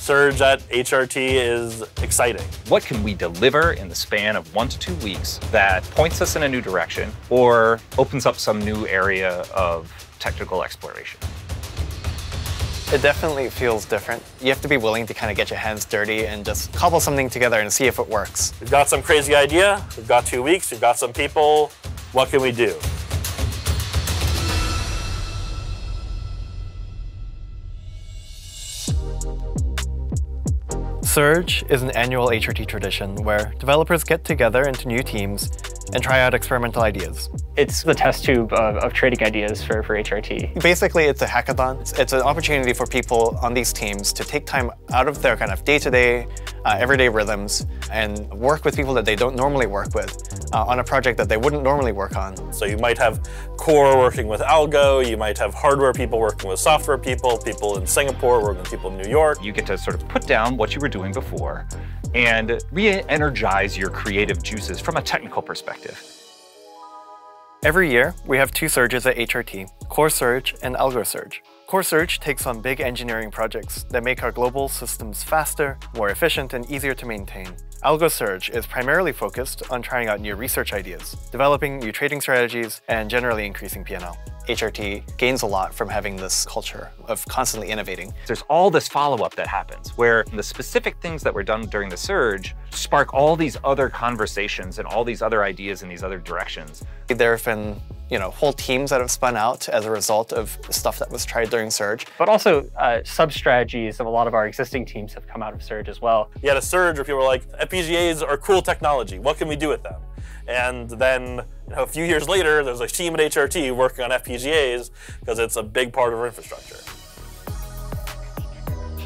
Surge at HRT is exciting. What can we deliver in the span of one to two weeks that points us in a new direction or opens up some new area of technical exploration? It definitely feels different. You have to be willing to kind of get your hands dirty and just cobble something together and see if it works. We've got some crazy idea, we've got two weeks, we've got some people. What can we do? Surge is an annual HRT tradition where developers get together into new teams and try out experimental ideas. It's the test tube of, of trading ideas for, for HRT. Basically, it's a hackathon. It's, it's an opportunity for people on these teams to take time out of their kind of day-to-day, uh, everyday rhythms and work with people that they don't normally work with uh, on a project that they wouldn't normally work on. So you might have core working with algo, you might have hardware people working with software people, people in Singapore working with people in New York. You get to sort of put down what you were doing before and re-energize your creative juices from a technical perspective. Every year, we have two surges at HRT, Core Surge and Algo Surge. Core Surge takes on big engineering projects that make our global systems faster, more efficient, and easier to maintain. Algo Surge is primarily focused on trying out new research ideas, developing new trading strategies, and generally increasing P&L. HRT gains a lot from having this culture of constantly innovating. There's all this follow-up that happens where the specific things that were done during the surge spark all these other conversations and all these other ideas in these other directions. There have been you know, whole teams that have spun out as a result of stuff that was tried during Surge. But also uh, sub-strategies of a lot of our existing teams have come out of Surge as well. You had a Surge where people were like, FPGAs are cool technology. What can we do with them? And then you know, a few years later, there's a team at HRT working on FPGAs because it's a big part of our infrastructure.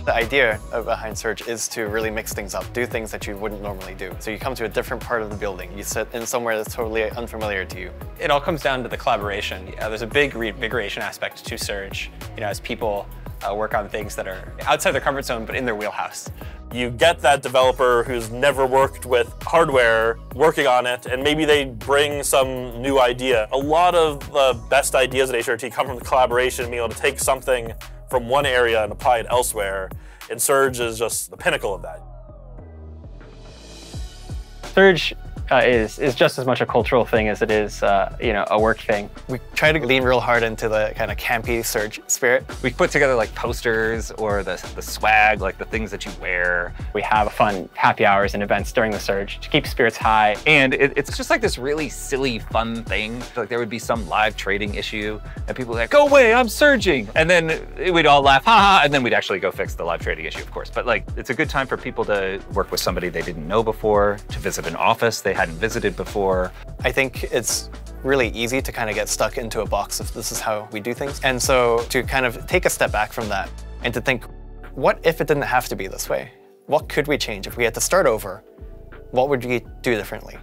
The idea behind Surge is to really mix things up, do things that you wouldn't normally do. So you come to a different part of the building, you sit in somewhere that's totally unfamiliar to you. It all comes down to the collaboration. Uh, there's a big reinvigoration aspect to Surge, you know, as people uh, work on things that are outside their comfort zone but in their wheelhouse. You get that developer who's never worked with hardware working on it, and maybe they bring some new idea. A lot of the best ideas at HRT come from the collaboration, being able to take something from one area and apply it elsewhere. And Surge is just the pinnacle of that. Surge uh, is is just as much a cultural thing as it is, uh, you know, a work thing. We try to lean real hard into the kind of campy surge spirit. We put together like posters or the, the swag, like the things that you wear. We have fun happy hours and events during the surge to keep spirits high. And it, it's just like this really silly, fun thing. Like there would be some live trading issue and people would like, go away, I'm surging. And then we'd all laugh, ha ha, and then we'd actually go fix the live trading issue, of course. But like, it's a good time for people to work with somebody they didn't know before, to visit an office they hadn't visited before. I think it's really easy to kind of get stuck into a box of this is how we do things. And so to kind of take a step back from that and to think, what if it didn't have to be this way? What could we change if we had to start over? What would we do differently?